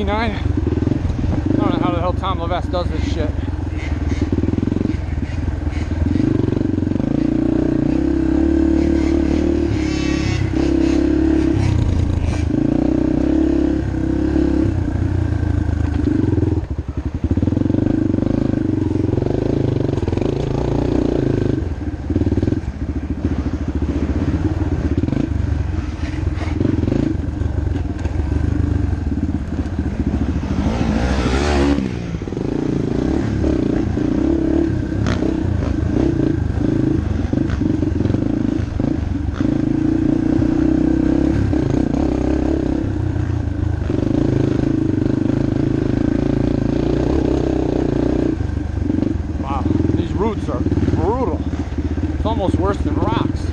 59 and not 69. I don't know how the hell Tom Levesque does this shit. Roots are brutal. It's almost worse than rocks.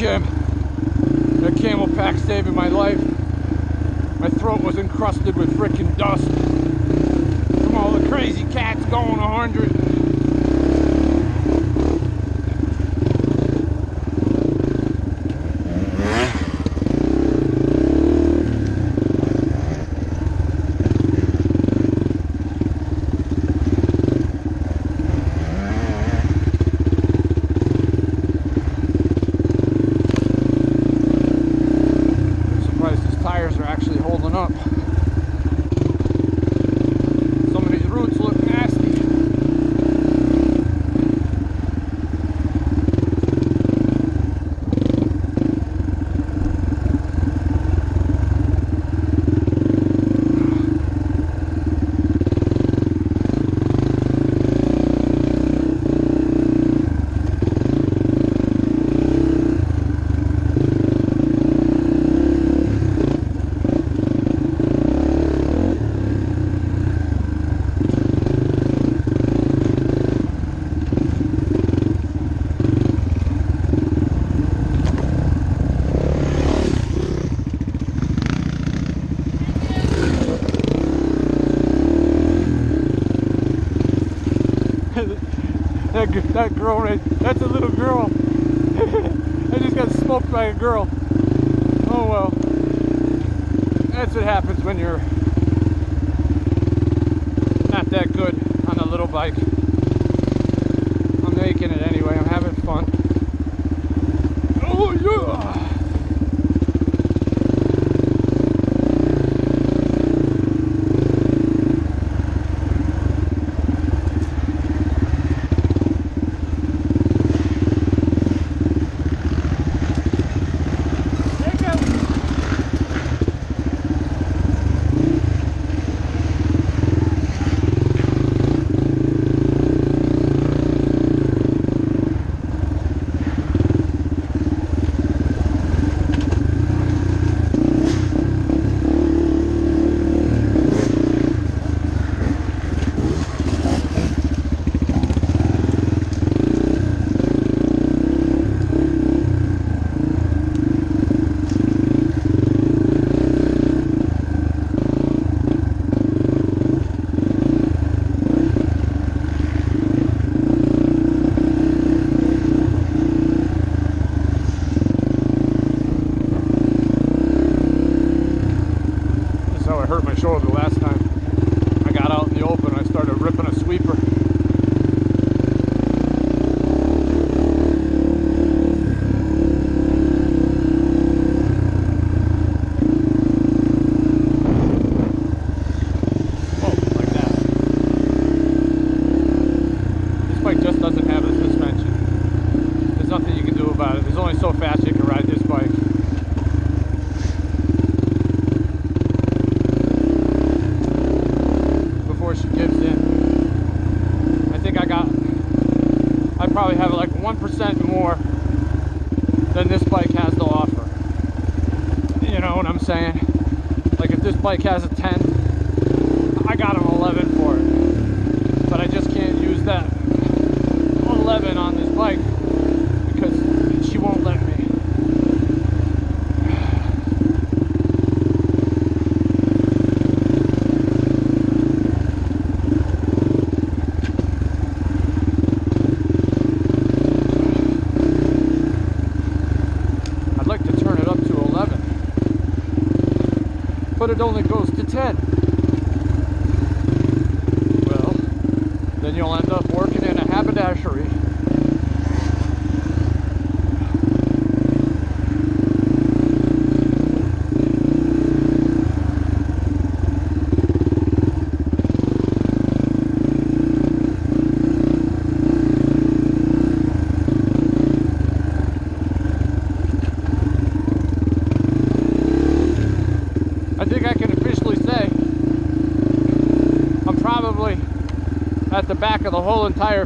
Kim. That CamelBak saving my life. My throat was encrusted with freaking dust from all the crazy cats going 100. Up. That, girl right? That's a little girl. I just got smoked by a girl. Oh well. That's what happens when you're not that good on a little bike hurt my shoulder the last time. I got out in the open, I started ripping a sweeper. Oh, like that. This bike just doesn't have a suspension. There's nothing you can do about it. There's only so fast you can ride this bike. before she gives in. I think I got, I probably have like 1% more than this bike has to offer. You know what I'm saying? Like if this bike has a 10, I got an 11 for it. But I just can't use that 11 on this bike because she won't let me. I'd like to turn it up to 11, but it only goes to 10. Well, then you'll end up working in a haberdashery. Back of the whole entire